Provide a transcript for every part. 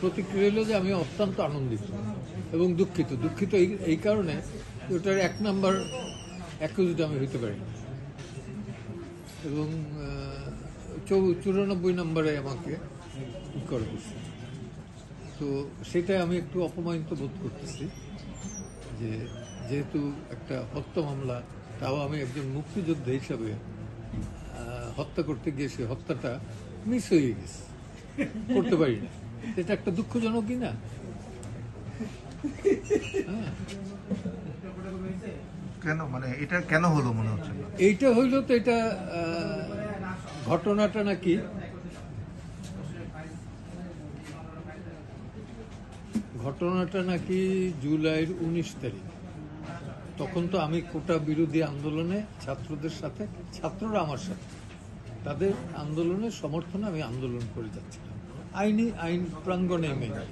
প্রতিক্রিয়া হলো যে আমি অত্যন্ত আনন্দিত এবং দুঃখিত। দুঃখিত এই কারণে ওটার এক নাম্বার অ্যাকিউজড আমি হইতে পারি। এবং চুরানব্বই নম্বরে আমাকে করে দিচ্ছে তো সেটাই আমি একটু অপমানিত বোধ করতেছি যে যেহেতু একটা হত্যা মামলা, তাও আমি একজন মুক্তিযোদ্ধা হিসাবে হত্যা করতে গিয়ে সে হত্যাটা মিস হয়ে গেছে। করতে পারি না। এটা একটা হ্যাঁ কেন? মানে এটা কেন হলো মনে হচ্ছে না? এইটা হইল তো এটা ঘটনাটা নাকি? ঘটনাটা নাকি জুলাইয়ের উনিশ তারিখ। তখন তো আমি কোটা বিরোধী আন্দোলনে ছাত্রদের সাথে ছাত্ররা আমার সাথে। তাদের আন্দোলনের সমর্থনে আমি আন্দোলন করে যাচ্ছিলাম। আইনি আইন প্রাঙ্গণে মেনে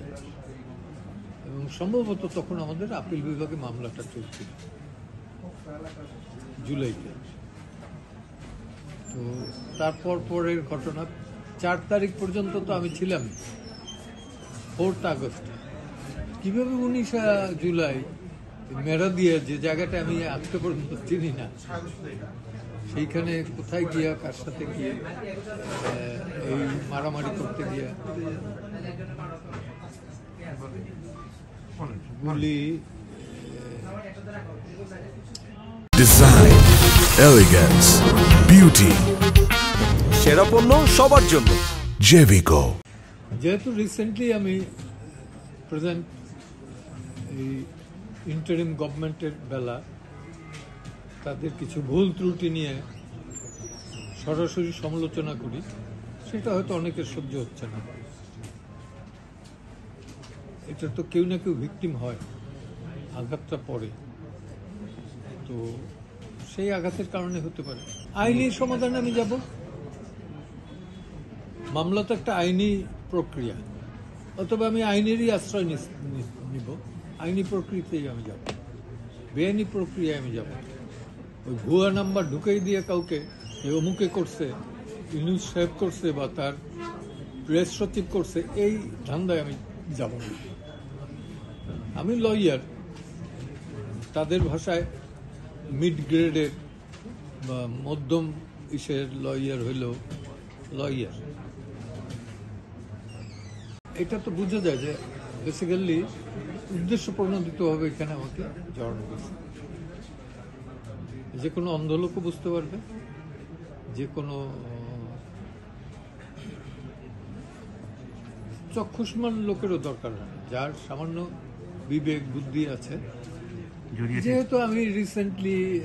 এবং সম্ভবত তখন আমাদের আপিল বিভাগে মামলাটা চলছিল। জুলাইতে। তো তারপর পরের ঘটনা, চার তারিখ পর্যন্ত তো আমি ছিলাম। Fourth August. কীভাবে উনিশ জুলাই মেরা দিয়ে যে জায়গাটা আমি আজকে পর্যন্ত চিনি না সেইখানে কোথায় গিয়া কার সাথে গিয়ে এই মারামারি করতে গিয়া গুলি Design, elegance, beauty, সেরা পণ্য সবার জন্য Jevico. যেহেতু রিসেন্টলি আমি প্রেজেন্ট এই ইন্টারিম গভর্নমেন্টের বেলা তাদের কিছু ভুল ত্রুটি নিয়ে সরাসরি সমালোচনা করি, সেটা হয়তো অনেকের সহ্য হচ্ছে না। এটা তো কেউ না কেউ ভিকটিম হয়, আঘাতটা পড়ে। তো সেই আঘাতের কারণে হতে পারে। আইনি সমাধানে আমি যাব। মামলা তো একটা আইনি প্রক্রিয়া, অথবা আমি আইনেরই আশ্রয় নিস- নি- নিব আইনি প্রক্রিয়াতেই আমি যাব। বেআইনি প্রক্রিয়ায় আমি যাব। ওই ভুয়া নাম্বার ঢুকাই দিয়ে কাউকে যে অমুকে করছে, ইউনুস সাহেব করছে বা তার প্রেস সচিব করছে, এই ধান্দায় আমি যাব না। আমি লয়ার। তাদের ভাষায় মিড গ্রেডের বা মধ্যম ইসের লয়ার হইল লয়ার। এটা তো বোঝা যায় যে বেসিক্যালি উদ্দেশ্য প্রণোদিতভাবে এখানে আমাকে? জড়ানো গেছে যে কোনো অন্ধ লোকও বুঝতে পারবে? যে কোনো চক্ষুষ্মান লোকেরও দরকার হয়। যার সামান্য বিবেক বুদ্ধি আছে। যেহেতু আমি রিসেন্টলি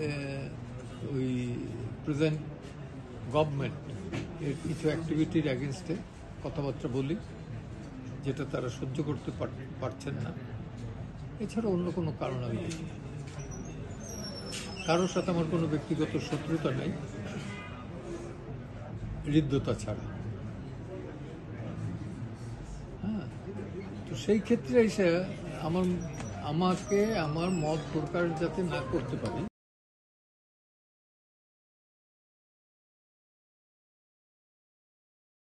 ওই প্রেজেন্ট গভর্নমেন্ট এর কিছু অ্যাক্টিভিটির অ্যাগেনস্টে কথাবার্তা বলি যেটা তারা সহ্য করতে পার- পারছেন না। এছাড়া অন্য কোনো কারণ আমি দেখি না। কারোর সাথে আমার কোনো ব্যক্তিগত শত্রুতা নাই, হৃদ্যতা ছাড়া হ্যাঁ তো সেই ক্ষেত্রে এসে আমার, আমাকে, আমার মত প্রকাশ যাতে না করতে পারি